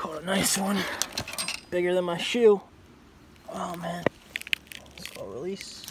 Caught a nice one. Bigger than my shoe. Oh man. Slow release.